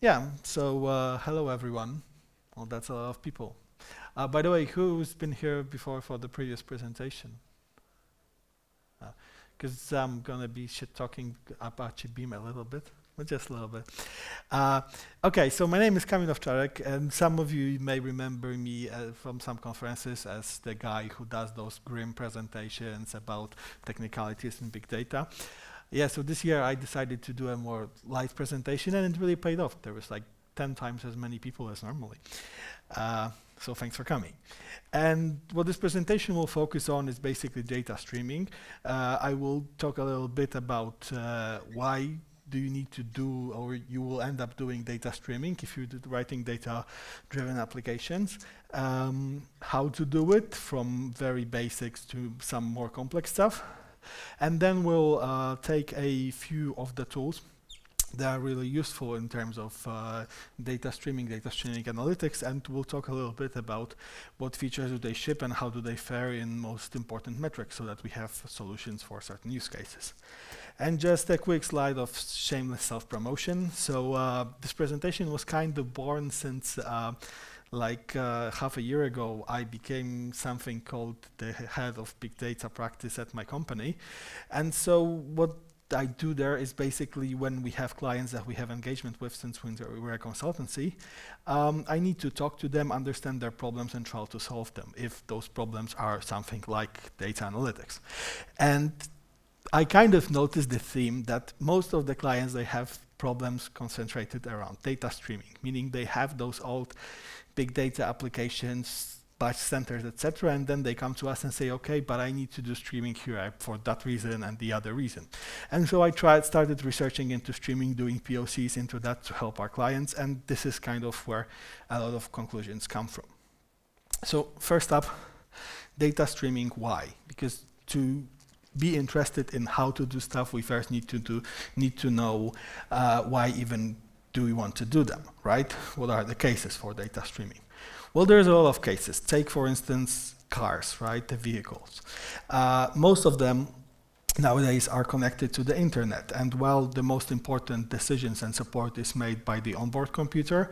Yeah, so uh, hello everyone. Well, that's a lot of people. Uh, by the way, who's been here before for the previous presentation? Because uh, I'm going to be shit talking Apache Beam a little bit, just a little bit. Uh, okay, so my name is Kamil Owczarek, and some of you may remember me uh, from some conferences as the guy who does those grim presentations about technicalities in big data yeah, so this year I decided to do a more light presentation and it really paid off. There was like 10 times as many people as normally. Uh, so thanks for coming. And what this presentation will focus on is basically data streaming. Uh, I will talk a little bit about uh, why do you need to do or you will end up doing data streaming if you're writing data-driven applications, um, how to do it from very basics to some more complex stuff, and then we'll uh, take a few of the tools that are really useful in terms of uh, data streaming, data streaming analytics, and we'll talk a little bit about what features do they ship and how do they fare in most important metrics so that we have solutions for certain use cases. And just a quick slide of shameless self-promotion. So uh, this presentation was kind of born since uh, like uh, half a year ago, I became something called the head of big data practice at my company. And so what I do there is basically when we have clients that we have engagement with since we're a consultancy, um, I need to talk to them, understand their problems and try to solve them if those problems are something like data analytics. And I kind of noticed the theme that most of the clients, they have problems concentrated around data streaming, meaning they have those old big data applications, batch centers, etc. And then they come to us and say, okay, but I need to do streaming here for that reason and the other reason. And so I tried, started researching into streaming, doing POCs into that to help our clients. And this is kind of where a lot of conclusions come from. So first up, data streaming, why? Because to be interested in how to do stuff, we first need to do need to know uh, why even do we want to do them, right? What are the cases for data streaming? Well, there's a lot of cases. Take, for instance, cars, right, the vehicles. Uh, most of them nowadays are connected to the internet. And while the most important decisions and support is made by the onboard computer,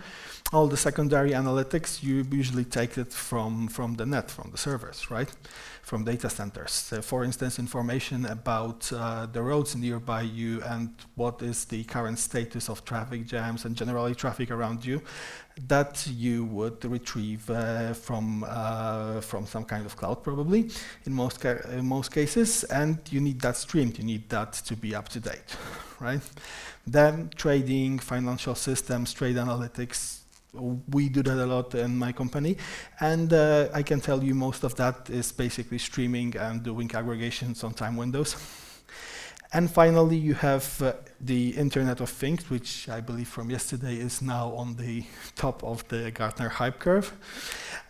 all the secondary analytics, you usually take it from, from the net, from the servers, right? From data centers. For instance, information about uh, the roads nearby you and what is the current status of traffic jams and generally traffic around you that you would retrieve uh, from uh, from some kind of cloud probably in most in most cases and you need that streamed you need that to be up to date right then trading financial systems trade analytics we do that a lot in my company and uh, I can tell you most of that is basically streaming and doing aggregations on time windows and finally, you have uh, the Internet of Things, which I believe from yesterday is now on the top of the Gartner hype curve.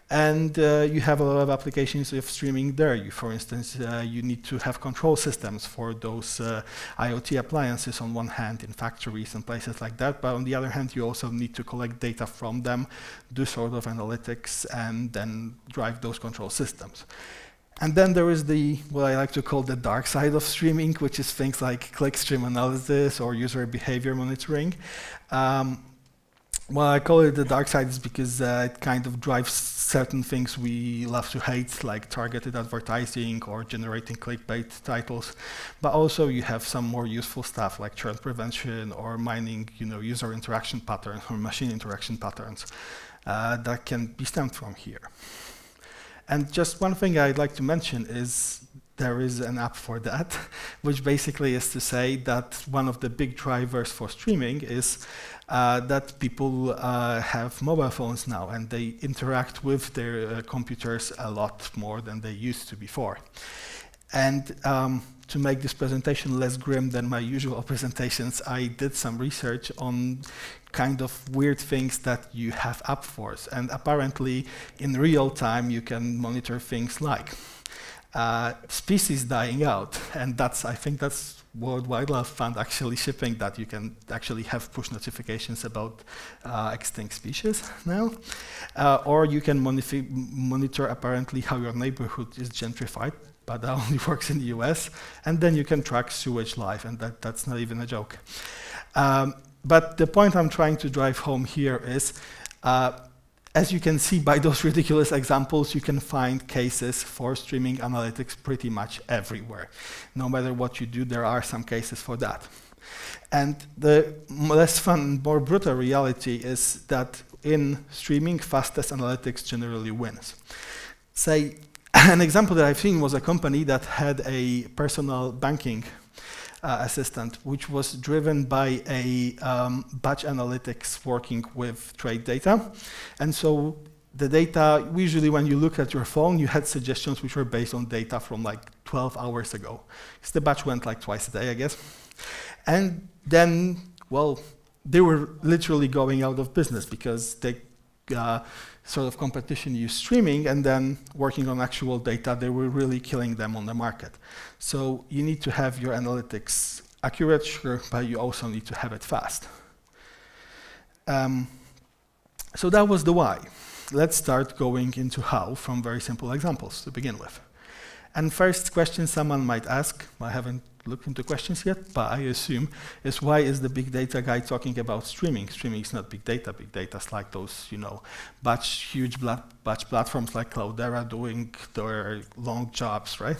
And uh, you have a lot of applications of streaming there. You, for instance, uh, you need to have control systems for those uh, IoT appliances on one hand in factories and places like that. But on the other hand, you also need to collect data from them, do sort of analytics, and then drive those control systems. And then there is the, what I like to call the dark side of streaming, which is things like clickstream analysis or user behavior monitoring. Um, well, I call it the dark side is because uh, it kind of drives certain things we love to hate, like targeted advertising or generating clickbait titles. But also you have some more useful stuff like churn prevention or mining, you know, user interaction patterns or machine interaction patterns uh, that can be stemmed from here. And just one thing I'd like to mention is there is an app for that, which basically is to say that one of the big drivers for streaming is uh, that people uh, have mobile phones now and they interact with their uh, computers a lot more than they used to before. And um, to make this presentation less grim than my usual presentations, I did some research on kind of weird things that you have app for. And apparently, in real time, you can monitor things like uh, species dying out. And that's, I think that's World Wildlife Fund actually shipping that you can actually have push notifications about uh, extinct species now. Uh, or you can monitor apparently how your neighborhood is gentrified but that only works in the US. And then you can track sewage life, and that, that's not even a joke. Um, but the point I'm trying to drive home here is, uh, as you can see by those ridiculous examples, you can find cases for streaming analytics pretty much everywhere. No matter what you do, there are some cases for that. And the less fun, more brutal reality is that in streaming, fastest analytics generally wins. Say, an example that I've seen was a company that had a personal banking uh, assistant, which was driven by a um, batch analytics working with trade data. And so the data, usually when you look at your phone, you had suggestions which were based on data from like 12 hours ago. Because the batch went like twice a day, I guess. And then, well, they were literally going out of business because they uh, sort of competition used streaming and then working on actual data, they were really killing them on the market. So you need to have your analytics accurate, sure, but you also need to have it fast. Um, so that was the why. Let's start going into how from very simple examples to begin with. And first question someone might ask, I haven't looked into questions yet, but I assume is why is the big data guy talking about streaming? Streaming is not big data. Big data is like those, you know, batch, huge batch platforms like Cloudera doing their long jobs, right?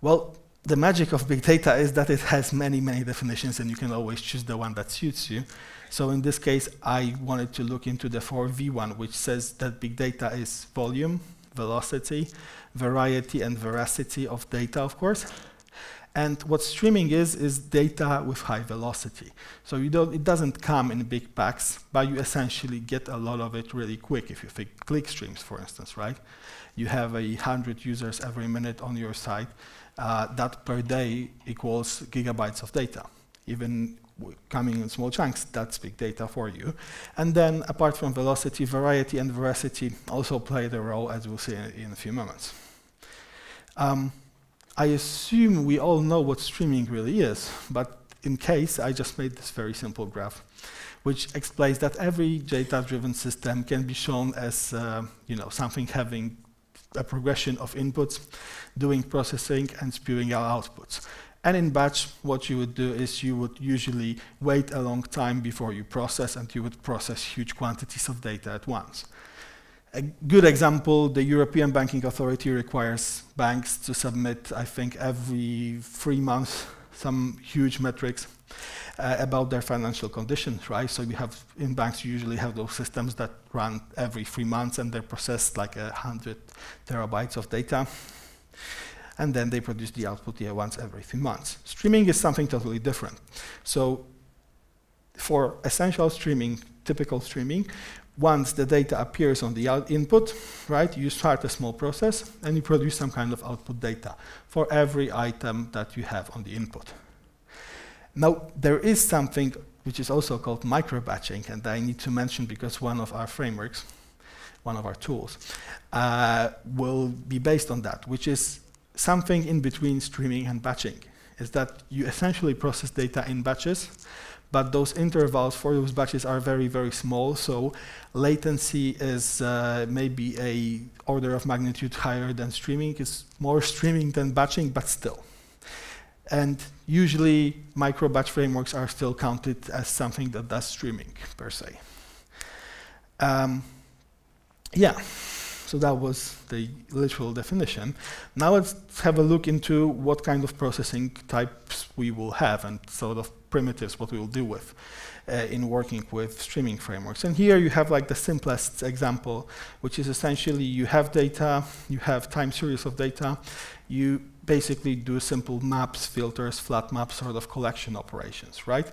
Well, the magic of big data is that it has many, many definitions and you can always choose the one that suits you. So in this case, I wanted to look into the 4V one, which says that big data is volume, velocity, variety, and veracity of data, of course. And what streaming is, is data with high velocity. So you don't, it doesn't come in big packs, but you essentially get a lot of it really quick if you think click streams, for instance, right? You have a hundred users every minute on your site. Uh, that per day equals gigabytes of data. Even coming in small chunks, that's big data for you. And then apart from velocity, variety and veracity also play the role, as we'll see in, in a few moments. Um, I assume we all know what streaming really is, but in case, I just made this very simple graph, which explains that every data-driven system can be shown as uh, you know, something having a progression of inputs, doing processing, and spewing out outputs. And in batch, what you would do is you would usually wait a long time before you process, and you would process huge quantities of data at once. A good example, the European Banking Authority requires banks to submit, I think, every three months, some huge metrics uh, about their financial conditions, right? So we have, in banks, you usually have those systems that run every three months and they process like a hundred terabytes of data. And then they produce the output yeah, once every three months. Streaming is something totally different. So for essential streaming, typical streaming, once the data appears on the input, right, you start a small process and you produce some kind of output data for every item that you have on the input. Now, there is something which is also called micro-batching, and I need to mention because one of our frameworks, one of our tools, uh, will be based on that, which is something in between streaming and batching, is that you essentially process data in batches, but those intervals for those batches are very, very small, so latency is uh, maybe a order of magnitude higher than streaming. It's more streaming than batching, but still. And usually, micro batch frameworks are still counted as something that does streaming, per se. Um, yeah, so that was the literal definition. Now let's have a look into what kind of processing types we will have and sort of primitives, what we will do with uh, in working with streaming frameworks. And here you have like the simplest example, which is essentially you have data, you have time series of data, you basically do simple maps, filters, flat maps, sort of collection operations, right?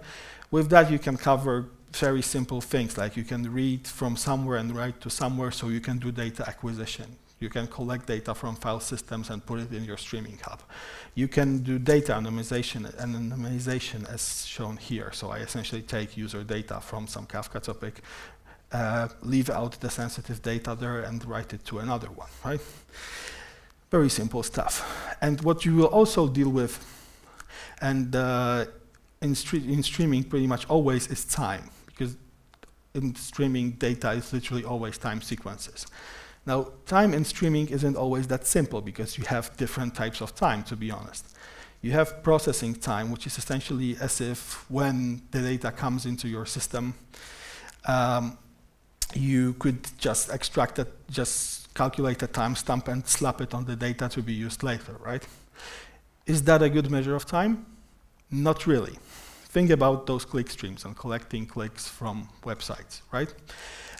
With that, you can cover very simple things, like you can read from somewhere and write to somewhere, so you can do data acquisition. You can collect data from file systems and put it in your streaming hub. You can do data anonymization, anonymization as shown here. So I essentially take user data from some Kafka topic, uh, leave out the sensitive data there and write it to another one, right? Very simple stuff. And what you will also deal with, and uh, in, in streaming pretty much always is time, because in streaming data is literally always time sequences. Now, time in streaming isn't always that simple because you have different types of time, to be honest. You have processing time, which is essentially as if when the data comes into your system, um, you could just extract it, just calculate a timestamp and slap it on the data to be used later, right? Is that a good measure of time? Not really. Think about those click streams and collecting clicks from websites, right?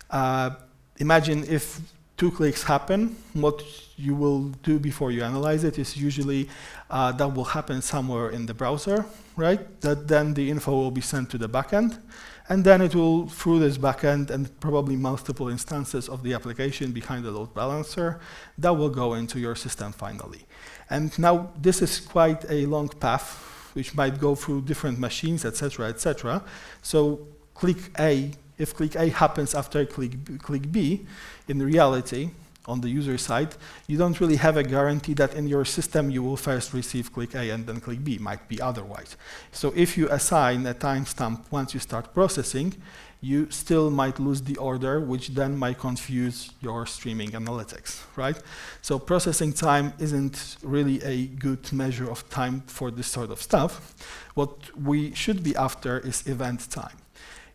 Uh, imagine if two clicks happen, what you will do before you analyze it is usually uh, that will happen somewhere in the browser, right? That then the info will be sent to the backend, and then it will, through this backend and probably multiple instances of the application behind the load balancer, that will go into your system finally. And now this is quite a long path which might go through different machines, etc., etc. So click A, if click A happens after click B, click B, in reality, on the user side, you don't really have a guarantee that in your system you will first receive click A and then click B, might be otherwise. So if you assign a timestamp once you start processing, you still might lose the order, which then might confuse your streaming analytics, right? So processing time isn't really a good measure of time for this sort of stuff. What we should be after is event time.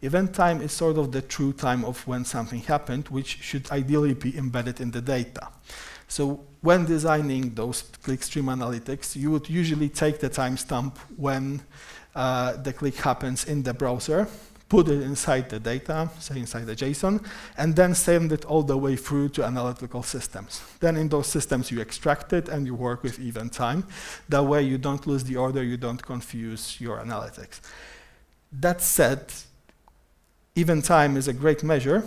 Event time is sort of the true time of when something happened, which should ideally be embedded in the data. So when designing those clickstream analytics, you would usually take the timestamp when uh, the click happens in the browser, put it inside the data, say inside the JSON, and then send it all the way through to analytical systems. Then in those systems you extract it and you work with event time. That way you don't lose the order, you don't confuse your analytics. That said, event time is a great measure,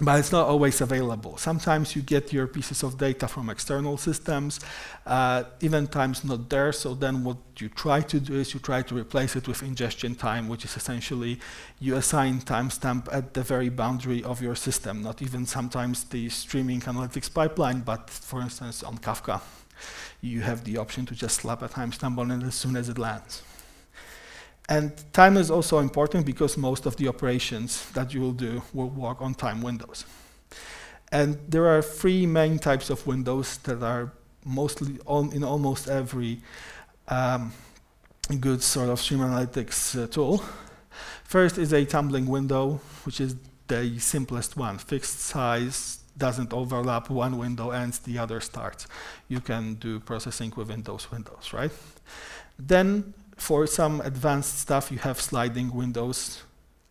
but it's not always available. Sometimes you get your pieces of data from external systems, uh, event time's not there, so then what you try to do is you try to replace it with ingestion time, which is essentially you assign timestamp at the very boundary of your system, not even sometimes the streaming analytics pipeline, but for instance on Kafka, you have the option to just slap a timestamp on it as soon as it lands. And time is also important because most of the operations that you will do will work on time windows. And there are three main types of windows that are mostly in almost every um, good sort of stream analytics uh, tool. First is a tumbling window, which is the simplest one. Fixed size, doesn't overlap, one window ends, the other starts. You can do processing within those windows, right? Then for some advanced stuff, you have sliding windows.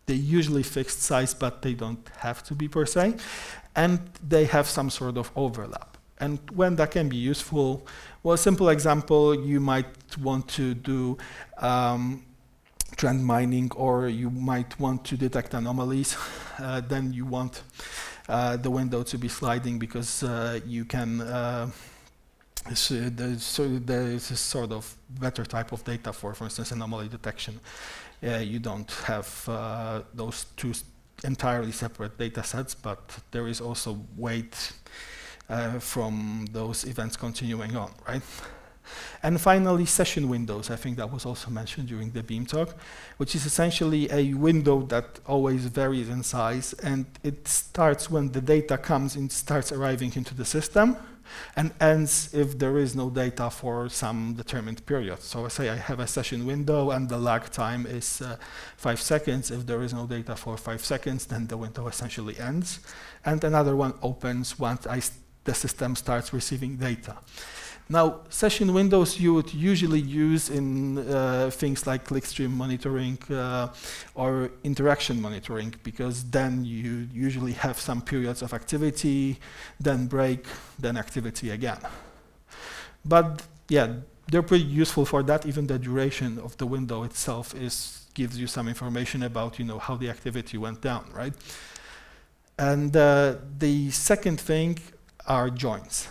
They usually fixed size, but they don't have to be per se. And they have some sort of overlap. And when that can be useful, well, a simple example, you might want to do um, trend mining, or you might want to detect anomalies. Uh, then you want uh, the window to be sliding because uh, you can uh, so there's, a sort of better type of data for, for instance, anomaly detection. Uh, you don't have uh, those two entirely separate data sets, but there is also weight uh, from those events continuing on, right? And finally, session windows. I think that was also mentioned during the Beam talk, which is essentially a window that always varies in size, and it starts when the data comes and starts arriving into the system, and ends if there is no data for some determined period. So I say I have a session window and the lag time is uh, five seconds. If there is no data for five seconds, then the window essentially ends. And another one opens once the system starts receiving data. Now, session windows you would usually use in uh, things like clickstream monitoring uh, or interaction monitoring because then you usually have some periods of activity, then break, then activity again. But yeah, they're pretty useful for that. Even the duration of the window itself is gives you some information about you know how the activity went down, right? And uh, the second thing are joins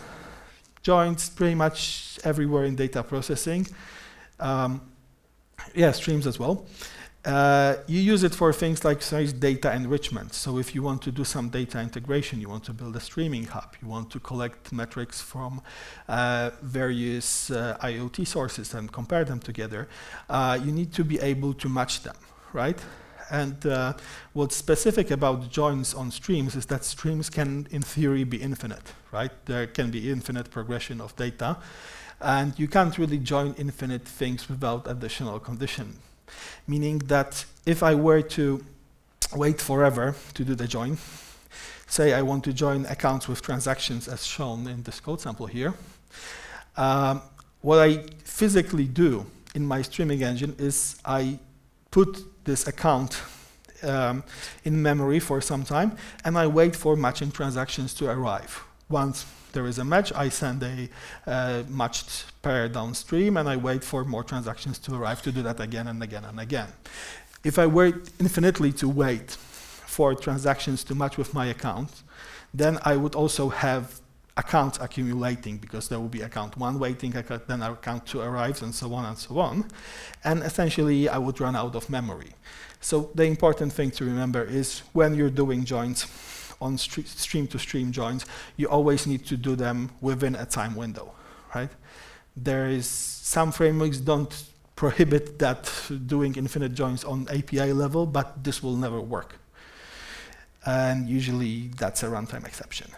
joins pretty much everywhere in data processing. Um, yeah, streams as well. Uh, you use it for things like say, data enrichment. So if you want to do some data integration, you want to build a streaming hub, you want to collect metrics from uh, various uh, IoT sources and compare them together, uh, you need to be able to match them, right? And uh, what's specific about joins on streams is that streams can, in theory, be infinite, right? There can be infinite progression of data. And you can't really join infinite things without additional condition. Meaning that if I were to wait forever to do the join, say I want to join accounts with transactions as shown in this code sample here, um, what I physically do in my streaming engine is I put this account um, in memory for some time, and I wait for matching transactions to arrive. Once there is a match, I send a uh, matched pair downstream, and I wait for more transactions to arrive to do that again and again and again. If I wait infinitely to wait for transactions to match with my account, then I would also have accounts accumulating because there will be account one waiting, then account two arrives, and so on and so on. And essentially, I would run out of memory. So the important thing to remember is when you're doing joins on stream to stream joins, you always need to do them within a time window, right? There is some frameworks don't prohibit that doing infinite joins on API level, but this will never work. And usually that's a runtime exception.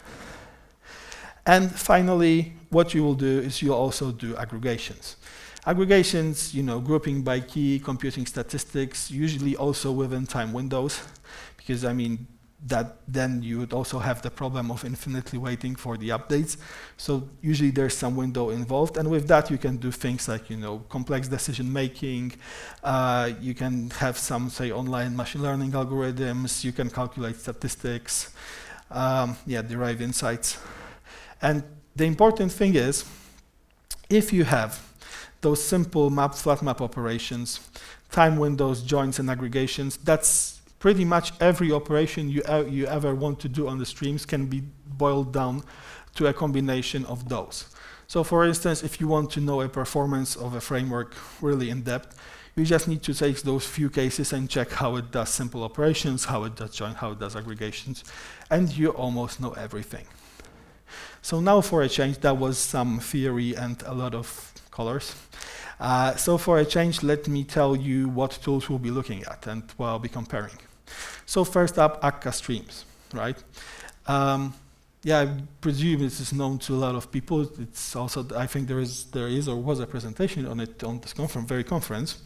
And finally, what you will do is you'll also do aggregations. Aggregations, you know, grouping by key, computing statistics, usually also within time windows, because I mean, that then you would also have the problem of infinitely waiting for the updates. So usually there's some window involved, and with that you can do things like you know complex decision making. Uh, you can have some say online machine learning algorithms. You can calculate statistics. Um, yeah, derive insights. And the important thing is, if you have those simple map, flat map operations, time windows, joins, and aggregations, that's pretty much every operation you, e you ever want to do on the streams can be boiled down to a combination of those. So for instance, if you want to know a performance of a framework really in depth, you just need to take those few cases and check how it does simple operations, how it does join, how it does aggregations, and you almost know everything. So now for a change, that was some theory and a lot of colors. Uh, so for a change, let me tell you what tools we'll be looking at and what I'll be comparing. So first up, Akka Streams, right? Um, yeah, I presume this is known to a lot of people. It's also, I think there is, there is or was a presentation on it on this conference, very conference,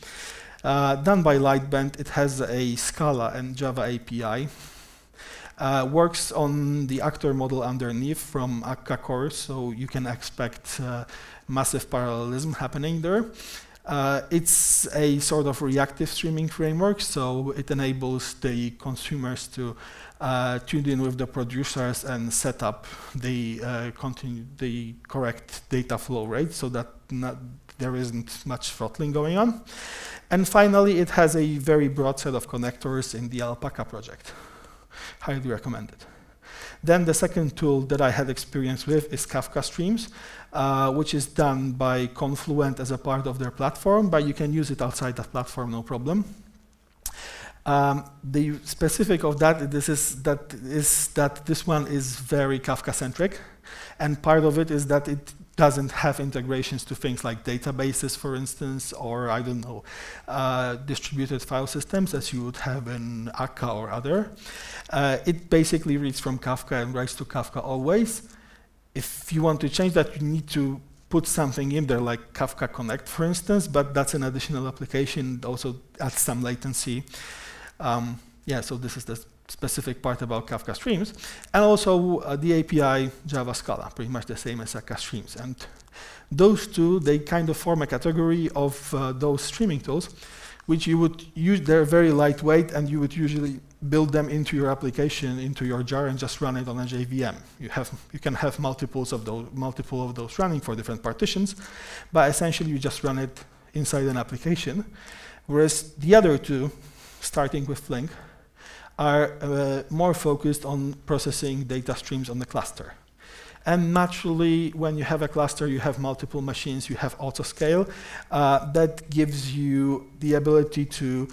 uh, done by Lightbend. It has a Scala and Java API uh, works on the actor model underneath from Akka core, so you can expect uh, massive parallelism happening there. Uh, it's a sort of reactive streaming framework, so it enables the consumers to uh, tune in with the producers and set up the, uh, the correct data flow rate so that there isn't much throttling going on. And finally, it has a very broad set of connectors in the Alpakka project highly recommended. Then the second tool that I had experience with is Kafka Streams, uh, which is done by Confluent as a part of their platform, but you can use it outside that platform, no problem. Um, the specific of that, this is that is that this one is very Kafka-centric, and part of it is that it doesn't have integrations to things like databases, for instance, or I don't know, uh, distributed file systems as you would have in Akka or other. Uh, it basically reads from Kafka and writes to Kafka always. If you want to change that, you need to put something in there like Kafka Connect, for instance, but that's an additional application, also adds some latency. Um, yeah, so this is the specific part about Kafka Streams, and also uh, the API Java Scala, pretty much the same as Kafka Streams. And those two, they kind of form a category of uh, those streaming tools, which you would use, they're very lightweight, and you would usually build them into your application, into your jar, and just run it on a JVM. You, have, you can have multiples of those, multiple of those running for different partitions, but essentially you just run it inside an application. Whereas the other two, starting with Flink, are uh, more focused on processing data streams on the cluster. And naturally, when you have a cluster, you have multiple machines, you have autoscale. Uh, that gives you the ability to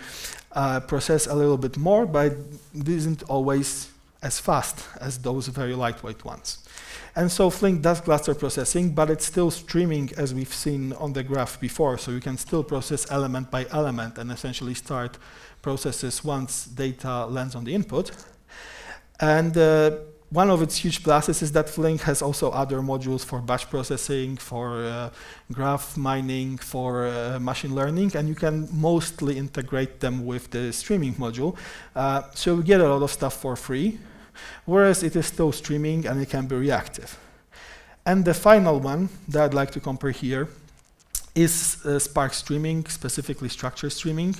uh, process a little bit more, but it isn't always as fast as those very lightweight ones. And so Flink does cluster processing, but it's still streaming as we've seen on the graph before. So you can still process element by element and essentially start processes once data lands on the input. And uh, one of its huge pluses is that Flink has also other modules for batch processing, for uh, graph mining, for uh, machine learning, and you can mostly integrate them with the streaming module. Uh, so you get a lot of stuff for free, whereas it is still streaming and it can be reactive. And the final one that I'd like to compare here is uh, Spark streaming, specifically structure streaming,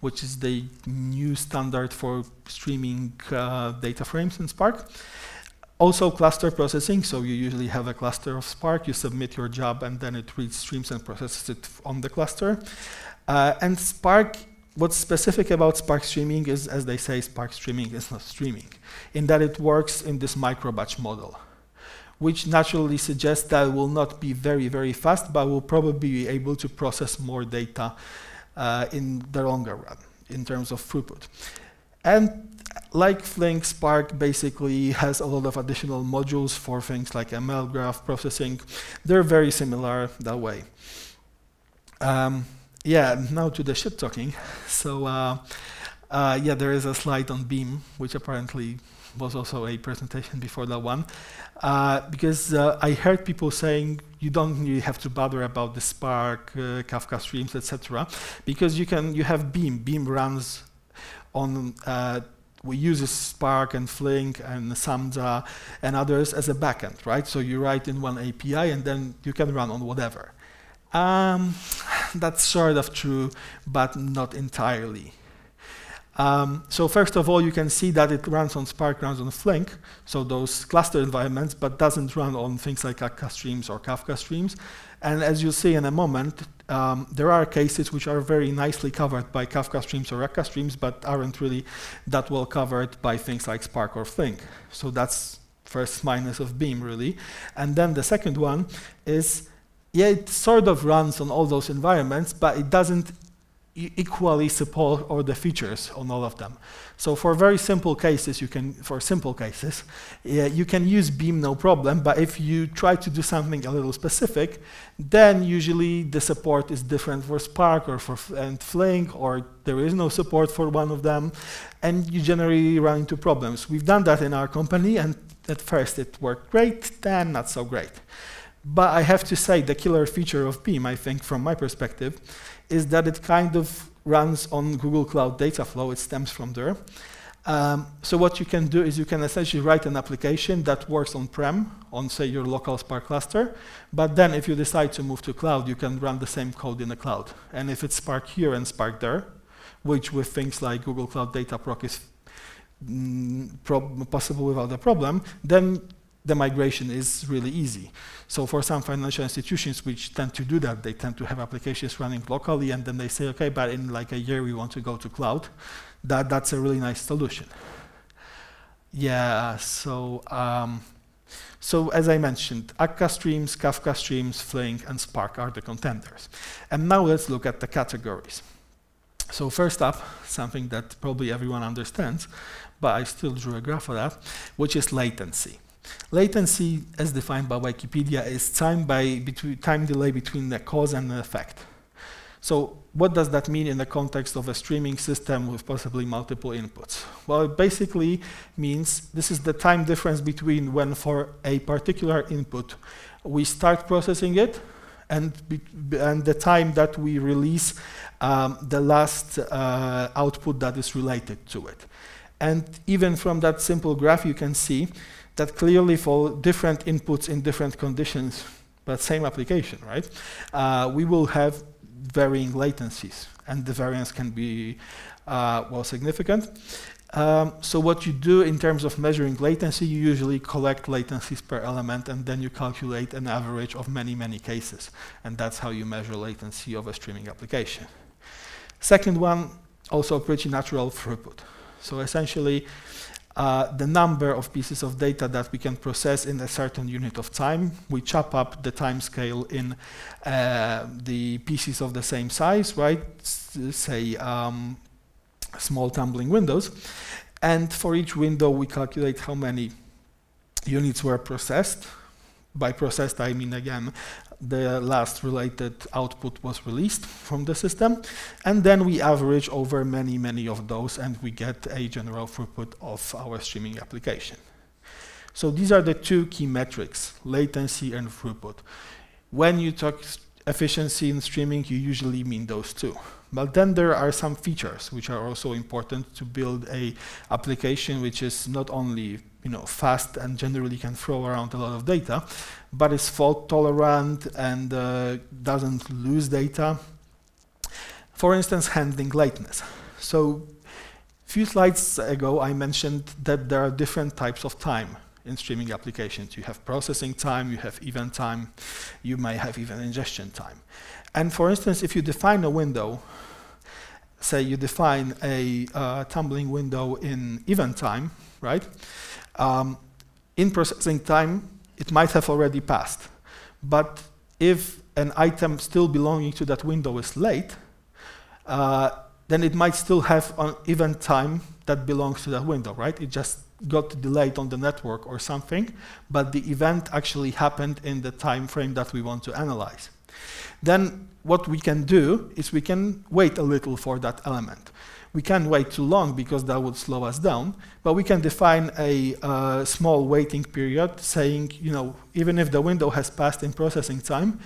which is the new standard for streaming uh, data frames in Spark. Also cluster processing, so you usually have a cluster of Spark, you submit your job and then it reads streams and processes it on the cluster. Uh, and Spark, what's specific about Spark streaming is, as they say, Spark streaming is not streaming, in that it works in this micro batch model, which naturally suggests that it will not be very, very fast, but will probably be able to process more data uh, in the longer run in terms of throughput. And like Flink, Spark basically has a lot of additional modules for things like ML graph processing. They're very similar that way. Um, yeah, now to the shit talking. So uh, uh, yeah, there is a slide on Beam, which apparently was also a presentation before that one, uh, because uh, I heard people saying you don't really have to bother about the Spark, uh, Kafka streams, etc., because you can you have Beam. Beam runs on uh, we use Spark and Flink and Samza and others as a backend, right? So you write in one API and then you can run on whatever. Um, that's sort of true, but not entirely. Um, so first of all, you can see that it runs on Spark, runs on Flink, so those cluster environments, but doesn't run on things like Akka streams or Kafka streams. And as you'll see in a moment, um, there are cases which are very nicely covered by Kafka streams or Akka streams, but aren't really that well covered by things like Spark or Flink. So that's first minus of Beam, really. And then the second one is, yeah, it sort of runs on all those environments, but it doesn't equally support all the features on all of them. So for very simple cases, you can, for simple cases, yeah, you can use Beam no problem, but if you try to do something a little specific, then usually the support is different for Spark or for and Flink, or there is no support for one of them, and you generally run into problems. We've done that in our company, and at first it worked great, then not so great. But I have to say, the killer feature of Beam, I think, from my perspective, is that it kind of runs on Google Cloud Dataflow. It stems from there. Um, so what you can do is you can essentially write an application that works on-prem, on say your local Spark cluster, but then if you decide to move to cloud, you can run the same code in the cloud. And if it's Spark here and Spark there, which with things like Google Cloud Data Dataproc is mm, possible without a problem, then the migration is really easy. So for some financial institutions which tend to do that, they tend to have applications running locally and then they say, okay, but in like a year we want to go to cloud. That, that's a really nice solution. Yeah, so, um, so as I mentioned, Akka streams, Kafka streams, Flink, and Spark are the contenders. And now let's look at the categories. So first up, something that probably everyone understands, but I still drew a graph for that, which is latency. Latency, as defined by Wikipedia, is time, by time delay between the cause and the effect. So what does that mean in the context of a streaming system with possibly multiple inputs? Well, it basically means this is the time difference between when for a particular input we start processing it and, and the time that we release um, the last uh, output that is related to it. And even from that simple graph, you can see that clearly for different inputs in different conditions, but same application, right? Uh, we will have varying latencies, and the variance can be, uh, well, significant. Um, so what you do in terms of measuring latency, you usually collect latencies per element, and then you calculate an average of many, many cases. And that's how you measure latency of a streaming application. Second one, also pretty natural throughput. So essentially, uh, the number of pieces of data that we can process in a certain unit of time. We chop up the time scale in uh, the pieces of the same size, right? S say um, small tumbling windows. And for each window, we calculate how many units were processed. By processed, I mean, again, the last related output was released from the system. And then we average over many, many of those, and we get a general throughput of our streaming application. So these are the two key metrics, latency and throughput. When you talk efficiency in streaming, you usually mean those two. But then there are some features which are also important to build a application which is not only you know fast and generally can throw around a lot of data, but is fault tolerant and uh, doesn't lose data. For instance, handling lateness. So a few slides ago, I mentioned that there are different types of time in streaming applications. You have processing time, you have event time, you may have even ingestion time. And for instance, if you define a window, say you define a uh, tumbling window in event time, right? Um, in processing time, it might have already passed. But if an item still belonging to that window is late, uh, then it might still have an event time that belongs to that window, right? It just got delayed on the network or something, but the event actually happened in the time frame that we want to analyze. Then what we can do is we can wait a little for that element. We can't wait too long because that would slow us down, but we can define a uh, small waiting period saying, you know, even if the window has passed in processing time,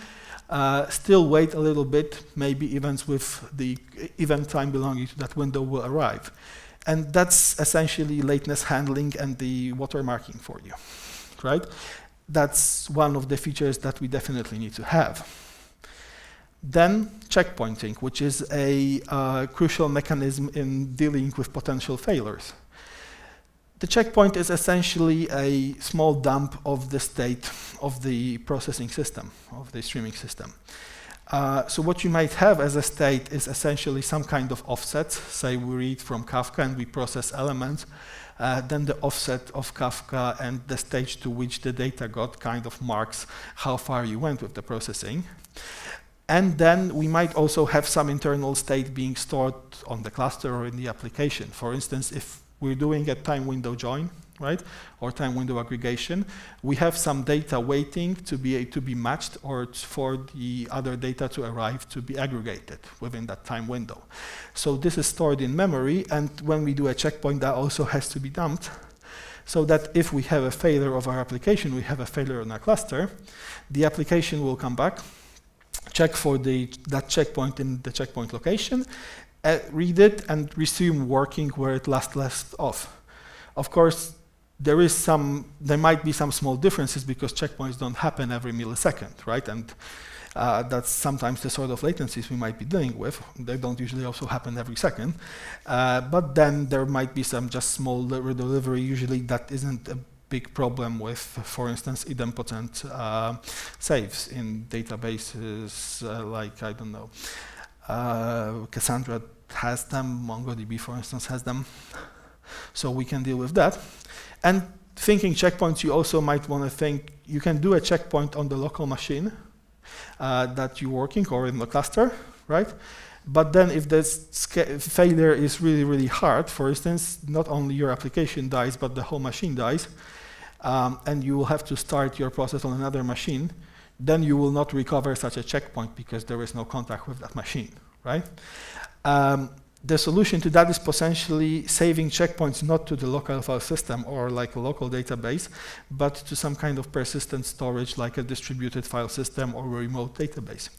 uh, still wait a little bit, maybe events with the event time belonging to that window will arrive. And that's essentially lateness handling and the watermarking for you, right? That's one of the features that we definitely need to have. Then checkpointing, which is a uh, crucial mechanism in dealing with potential failures. The checkpoint is essentially a small dump of the state of the processing system, of the streaming system. Uh, so what you might have as a state is essentially some kind of offset. Say we read from Kafka and we process elements. Uh, then the offset of Kafka and the stage to which the data got kind of marks how far you went with the processing. And then we might also have some internal state being stored on the cluster or in the application. For instance, if we're doing a time window join, right? Or time window aggregation. We have some data waiting to be, to be matched or for the other data to arrive to be aggregated within that time window. So this is stored in memory, and when we do a checkpoint, that also has to be dumped so that if we have a failure of our application, we have a failure in our cluster, the application will come back, check for the, that checkpoint in the checkpoint location, uh, read it, and resume working where it last left off. Of course, there is some, there might be some small differences because checkpoints don't happen every millisecond, right? And uh, that's sometimes the sort of latencies we might be dealing with. They don't usually also happen every second. Uh, but then there might be some just small redelivery. Usually that isn't a big problem with, for instance, idempotent uh, saves in databases uh, like, I don't know, uh, Cassandra has them, MongoDB, for instance, has them. So we can deal with that. And thinking checkpoints, you also might want to think you can do a checkpoint on the local machine uh, that you're working or in the cluster, right? But then if the failure is really, really hard, for instance, not only your application dies, but the whole machine dies, um, and you will have to start your process on another machine, then you will not recover such a checkpoint because there is no contact with that machine, right? Um, the solution to that is potentially saving checkpoints not to the local file system or like a local database, but to some kind of persistent storage like a distributed file system or a remote database.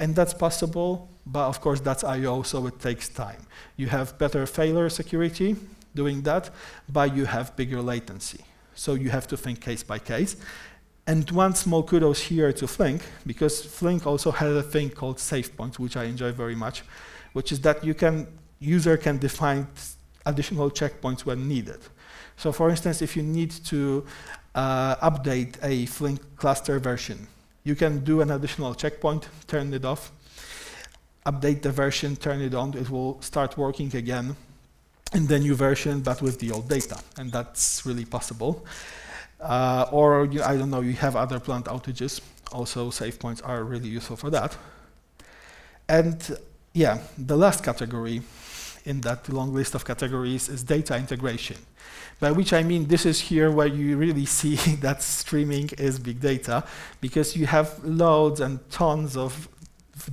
And that's possible, but of course that's I.O., so it takes time. You have better failure security doing that, but you have bigger latency. So you have to think case by case. And one small kudos here to Flink, because Flink also has a thing called save points, which I enjoy very much, which is that you can user can define additional checkpoints when needed. So for instance, if you need to uh, update a Flink cluster version, you can do an additional checkpoint, turn it off, update the version, turn it on, it will start working again in the new version, but with the old data. And that's really possible. Uh, or, you, I don't know, you have other plant outages. Also, save points are really useful for that. And yeah, the last category in that long list of categories is data integration. By which I mean this is here where you really see that streaming is big data because you have loads and tons of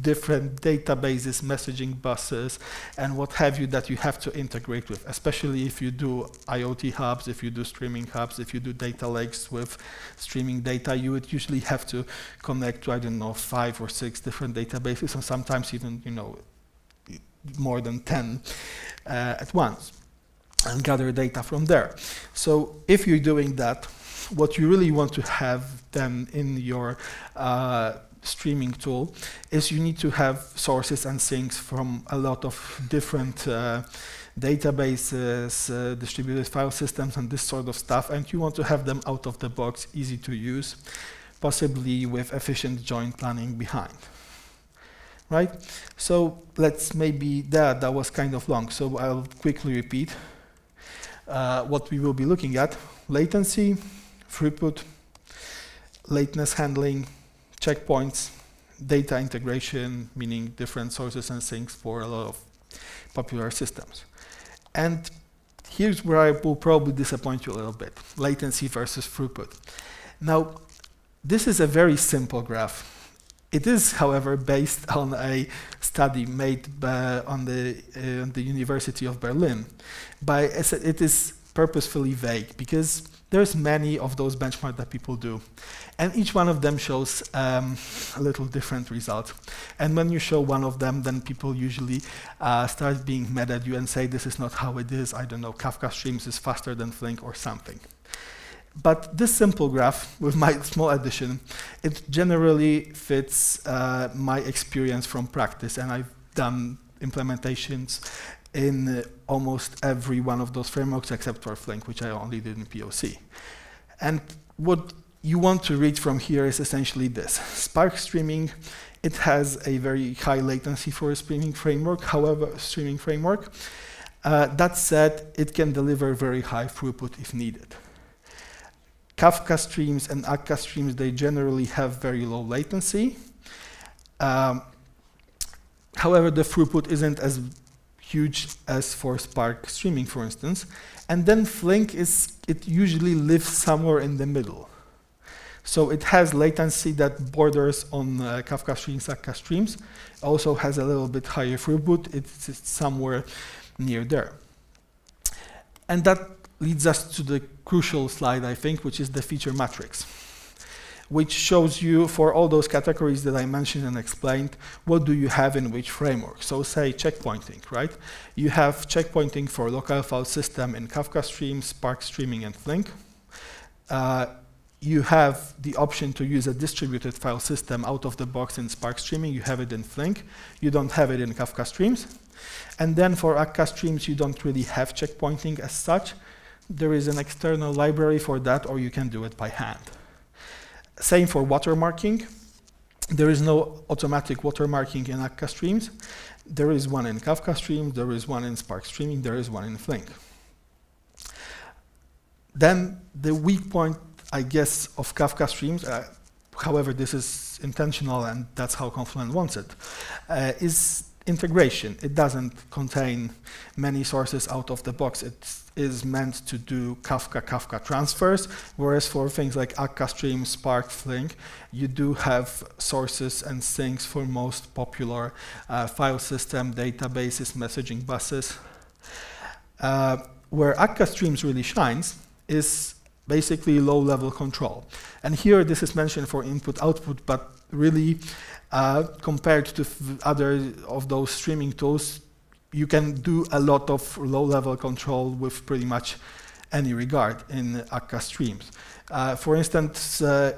different databases, messaging buses, and what have you that you have to integrate with, especially if you do IoT hubs, if you do streaming hubs, if you do data lakes with streaming data, you would usually have to connect to, I don't know, five or six different databases, and sometimes even, you know, more than 10 uh, at once and gather data from there. So if you're doing that, what you really want to have then in your uh, streaming tool is you need to have sources and sinks from a lot of different uh, databases, uh, distributed file systems, and this sort of stuff, and you want to have them out of the box, easy to use, possibly with efficient join planning behind right? So let's maybe that that was kind of long. So I'll quickly repeat uh, what we will be looking at: latency, throughput, lateness handling, checkpoints, data integration, meaning different sources and sinks for a lot of popular systems. And here's where I will probably disappoint you a little bit: latency versus throughput. Now, this is a very simple graph it is, however, based on a study made by, on the, uh, the University of Berlin. By, it is purposefully vague because there's many of those benchmarks that people do. And each one of them shows um, a little different result. And when you show one of them, then people usually uh, start being mad at you and say, this is not how it is. I don't know, Kafka Streams is faster than Flink or something. But this simple graph, with my small addition, it generally fits uh, my experience from practice, and I've done implementations in uh, almost every one of those frameworks except for Flink, which I only did in POC. And what you want to read from here is essentially this. Spark streaming, it has a very high latency for a streaming framework, however, streaming framework. Uh, that said, it can deliver very high throughput if needed. Kafka streams and Akka streams, they generally have very low latency. Um, however, the throughput isn't as huge as for Spark streaming, for instance. And then Flink is, it usually lives somewhere in the middle. So it has latency that borders on uh, Kafka streams, Akka streams. Also has a little bit higher throughput. It's, it's somewhere near there. And that leads us to the crucial slide, I think, which is the feature matrix, which shows you for all those categories that I mentioned and explained, what do you have in which framework. So say checkpointing, right? You have checkpointing for local file system in Kafka Stream, Spark Streaming, and Flink. Uh, you have the option to use a distributed file system out of the box in Spark Streaming. You have it in Flink. You don't have it in Kafka Streams. And then for Akka Streams, you don't really have checkpointing as such. There is an external library for that, or you can do it by hand. Same for watermarking. There is no automatic watermarking in Akka Streams. There is one in Kafka Stream, there is one in Spark Streaming, there is one in Flink. Then the weak point, I guess, of Kafka Streams, uh, however, this is intentional and that's how Confluent wants it, uh, is integration. It doesn't contain many sources out of the box. It is meant to do Kafka Kafka transfers, whereas for things like Akka Stream, Spark, Flink, you do have sources and sinks for most popular uh, file system databases, messaging buses. Uh, where Akka Streams really shines is basically low-level control. And here this is mentioned for input-output, but really uh, compared to other of those streaming tools, you can do a lot of low-level control with pretty much any regard in Akka streams. Uh, for instance, uh,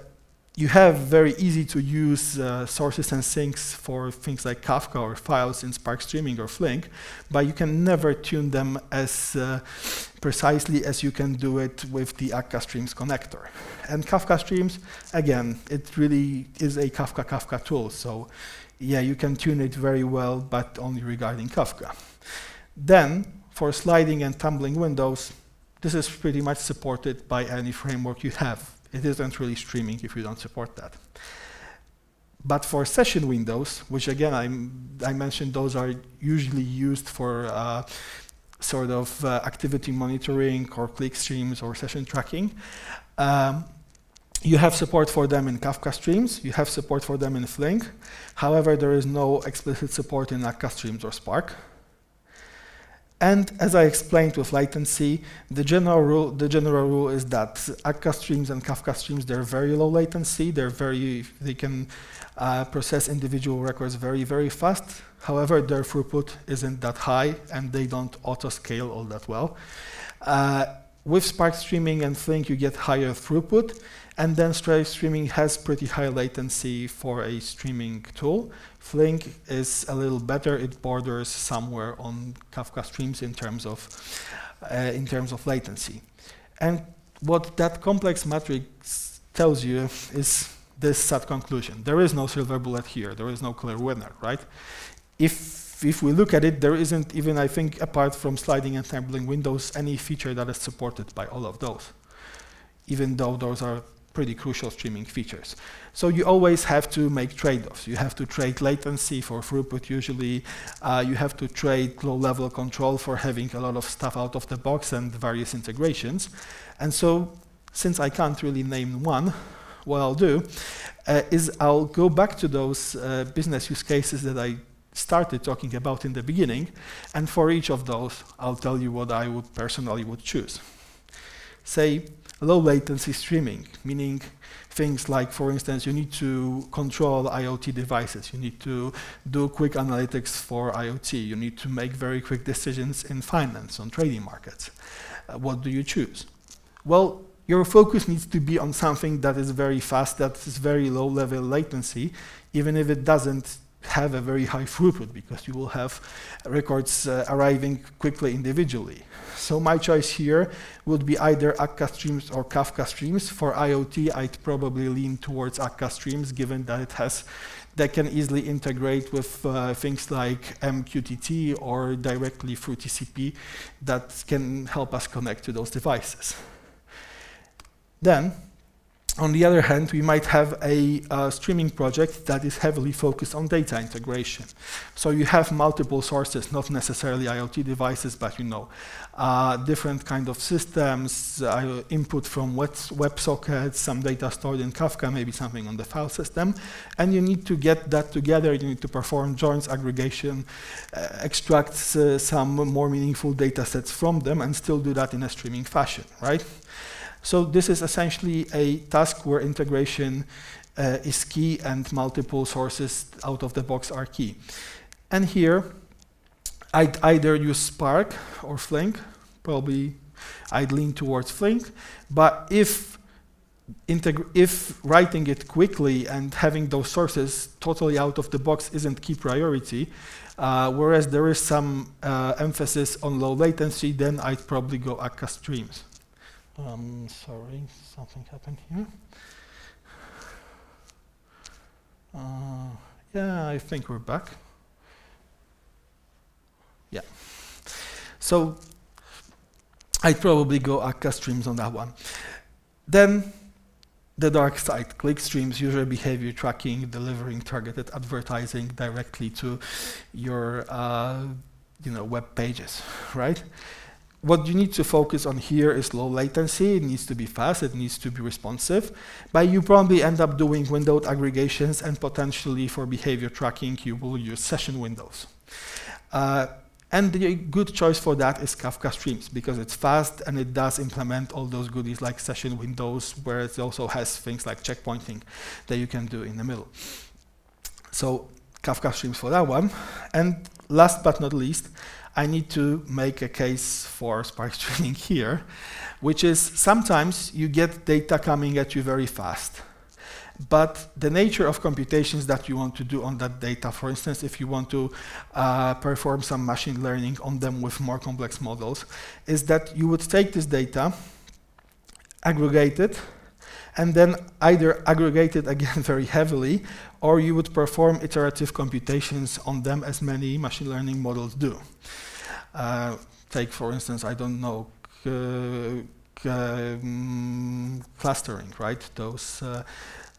you have very easy to use uh, sources and sinks for things like Kafka or files in Spark Streaming or Flink, but you can never tune them as uh, precisely as you can do it with the Akka Streams connector. And Kafka Streams, again, it really is a Kafka Kafka tool. So yeah, you can tune it very well, but only regarding Kafka. Then, for sliding and tumbling windows, this is pretty much supported by any framework you have it isn't really streaming if you don't support that. But for session windows, which again I'm, i mentioned those are usually used for uh, sort of uh, activity monitoring or click streams or session tracking, um, you have support for them in Kafka streams, you have support for them in Flink. However, there is no explicit support in Akka streams or Spark. And as I explained with latency, the general rule, the general rule is that Akka streams and Kafka streams, they're very low latency. They're very, they can uh, process individual records very, very fast. However, their throughput isn't that high, and they don't auto-scale all that well. Uh, with Spark streaming and Flink, you get higher throughput, and then Spark streaming has pretty high latency for a streaming tool. Flink is a little better. It borders somewhere on Kafka streams in terms of uh, in terms of latency. And what that complex matrix tells you is this sad conclusion. There is no silver bullet here. There is no clear winner, right? If if we look at it, there isn't even, I think, apart from sliding and tumbling windows, any feature that is supported by all of those, even though those are pretty crucial streaming features. So you always have to make trade-offs. You have to trade latency for throughput usually. Uh, you have to trade low-level control for having a lot of stuff out of the box and various integrations. And so since I can't really name one, what I'll do uh, is I'll go back to those uh, business use cases that I started talking about in the beginning, and for each of those, I'll tell you what I would personally would choose. Say, low latency streaming, meaning things like, for instance, you need to control IoT devices. You need to do quick analytics for IoT. You need to make very quick decisions in finance, on trading markets. Uh, what do you choose? Well, your focus needs to be on something that is very fast, that is very low level latency, even if it doesn't have a very high throughput because you will have records uh, arriving quickly individually. So my choice here would be either Akka streams or Kafka streams. For IoT, I'd probably lean towards Akka streams given that it has that can easily integrate with uh, things like MQTT or directly through TCP that can help us connect to those devices. Then on the other hand, we might have a uh, streaming project that is heavily focused on data integration. So you have multiple sources, not necessarily IoT devices, but you know, uh, different kind of systems, uh, input from WebSockets, some data stored in Kafka, maybe something on the file system, and you need to get that together. You need to perform joins, aggregation, uh, extract uh, some more meaningful data sets from them, and still do that in a streaming fashion, right? So this is essentially a task where integration uh, is key and multiple sources out of the box are key. And here, I'd either use Spark or Flink. Probably I'd lean towards Flink. But if if writing it quickly and having those sources totally out of the box isn't key priority, uh, whereas there is some uh, emphasis on low latency, then I'd probably go Akka streams. Um, sorry, something happened here. Uh, yeah, I think we're back. Yeah. So I'd probably go Akka streams on that one. Then the dark side, click streams, user behavior tracking, delivering targeted advertising directly to your uh, you know, web pages, right? What you need to focus on here is low latency. It needs to be fast. It needs to be responsive. But you probably end up doing windowed aggregations, and potentially for behavior tracking, you will use session windows. Uh, and the good choice for that is Kafka Streams because it's fast and it does implement all those goodies like session windows, where it also has things like checkpointing that you can do in the middle. So Kafka Streams for that one. And last but not least, I need to make a case for Spark streaming here, which is sometimes you get data coming at you very fast. But the nature of computations that you want to do on that data, for instance, if you want to uh, perform some machine learning on them with more complex models, is that you would take this data, aggregate it, and then either aggregate it again very heavily, or you would perform iterative computations on them as many machine learning models do. Uh, take, for instance, I don't know, um, clustering, right? Those uh,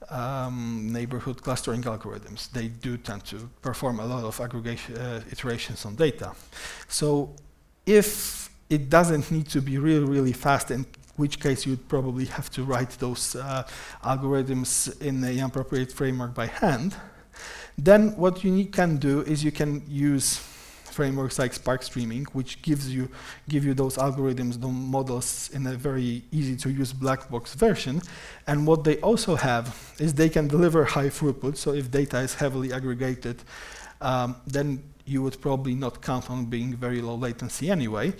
um, neighborhood clustering algorithms, they do tend to perform a lot of aggregation uh, iterations on data. So if it doesn't need to be really, really fast and which case you'd probably have to write those uh, algorithms in a appropriate framework by hand. Then what you can do is you can use frameworks like Spark Streaming, which gives you give you those algorithms, the models in a very easy to use black box version. And what they also have is they can deliver high throughput. So if data is heavily aggregated, um, then you would probably not count on being very low latency anyway.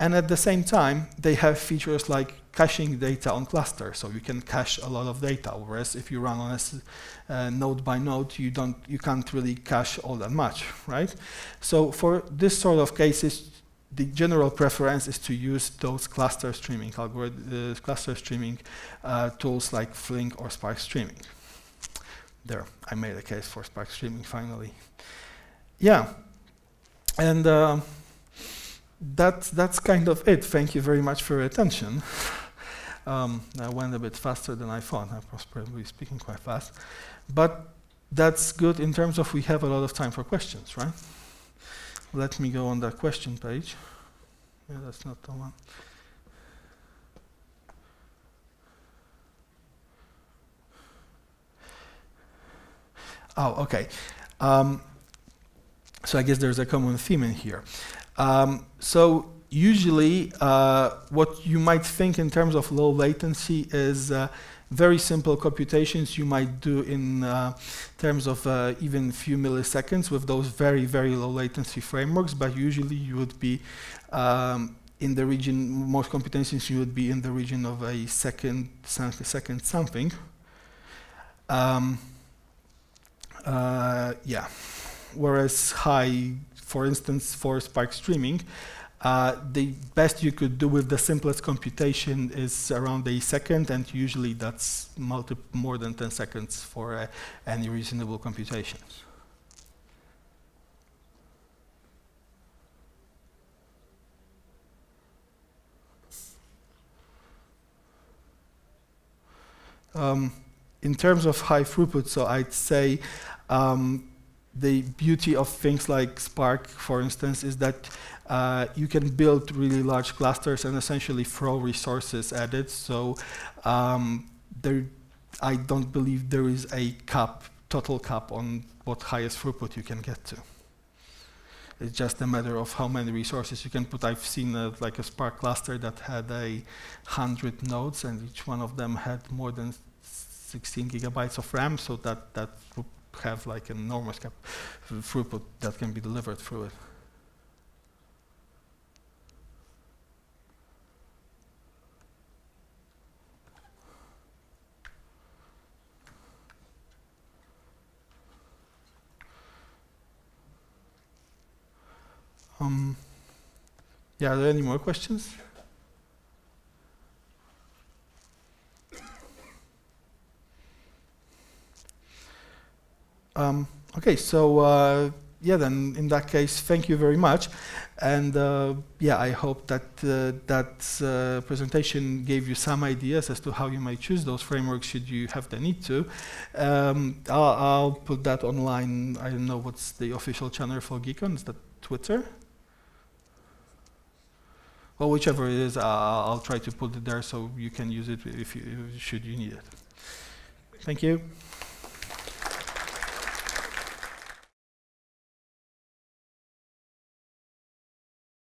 And at the same time, they have features like caching data on cluster, so you can cache a lot of data. Whereas if you run on a uh, node by node, you don't, you can't really cache all that much, right? So for this sort of cases, the general preference is to use those cluster streaming algorithm, uh, cluster streaming uh, tools like Flink or Spark Streaming. There, I made a case for Spark Streaming finally. Yeah, and. That, that's kind of it. Thank you very much for your attention. um, I went a bit faster than I thought. I was probably speaking quite fast. But that's good in terms of we have a lot of time for questions, right? Let me go on that question page. Yeah, that's not the one. Oh, okay. Um, so I guess there's a common theme in here. Um, so usually uh, what you might think in terms of low latency is uh, very simple computations you might do in uh, terms of uh, even few milliseconds with those very, very low latency frameworks, but usually you would be um, in the region, most computations you would be in the region of a second, second something. Um, uh, yeah, whereas high for instance, for Spark streaming, uh, the best you could do with the simplest computation is around a second, and usually that's more than 10 seconds for uh, any reasonable computations. Um, in terms of high throughput, so I'd say um, the beauty of things like Spark, for instance, is that uh, you can build really large clusters and essentially throw resources at it. So um, there, I don't believe there is a cap, total cap on what highest throughput you can get to. It's just a matter of how many resources you can put. I've seen a, like a Spark cluster that had a hundred nodes, and each one of them had more than 16 gigabytes of RAM, so that that would have like enormous throughput that can be delivered through it. Um, yeah, are there any more questions? Um, okay, so uh, yeah, then in that case, thank you very much. And uh, yeah, I hope that uh, that uh, presentation gave you some ideas as to how you might choose those frameworks should you have the need to. Um, I'll, I'll, put that online. I don't know what's the official channel for GeeCON. Is that Twitter? Well, whichever it is, I'll, I'll try to put it there so you can use it if you should you need it. Thank you.